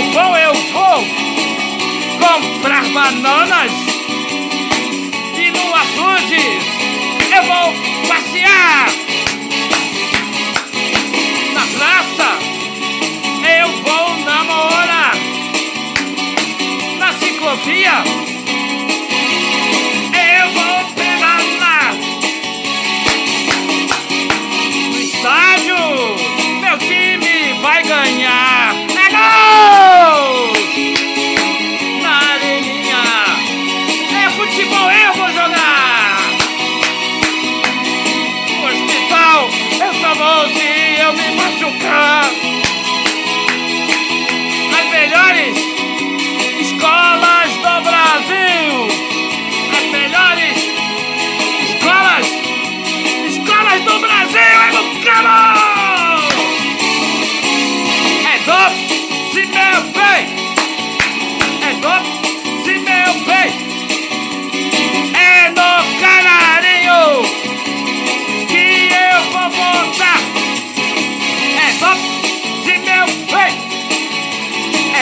galpão eu vou comprar bananas? E no açude? Eu vou passear. Na praça? Eu vou namorar. Na ciclovia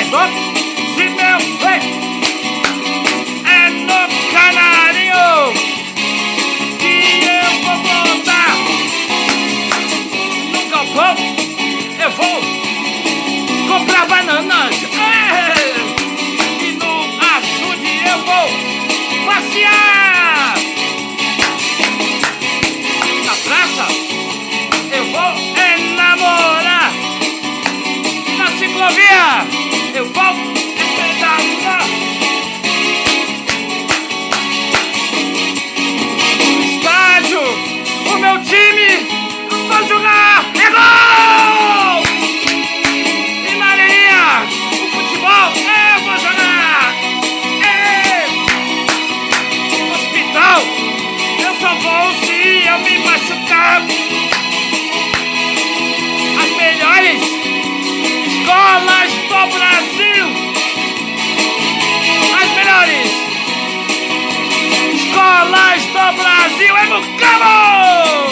Se meu bem. É no canarinho que eu vou voltar. No galpão eu vou comprar bananas. É! E no açude eu vou passear. Na praça eu vou é namorar. E na ciclovia eu vou do Brasil! As melhores escolas do Brasil é no cabo!